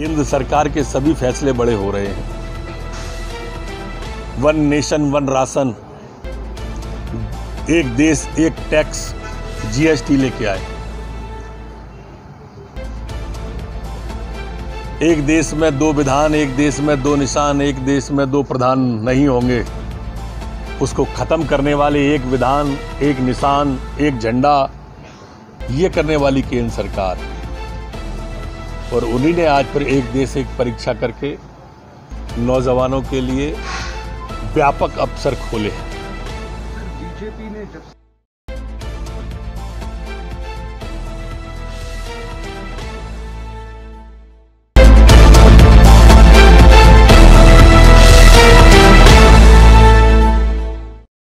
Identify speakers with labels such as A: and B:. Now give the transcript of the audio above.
A: केंद्र सरकार के सभी फैसले बड़े हो रहे हैं। One nation, one ration. एक देश, एक टैक्स जीएसटी लेके आए। एक देश में दो विधान, एक देश में दो निशान, एक देश में दो प्रधान नहीं होंगे। उसको खत्म करने वाले एक विधान, एक निशान, एक झंडा, ये करने वाली केंद्र सरकार। और उन्हीं ने आज पर एक देश एक परीक्षा करके नौजवानों के लिए व्यापक अवसर खोले हैं।
B: बीजेपी ने जब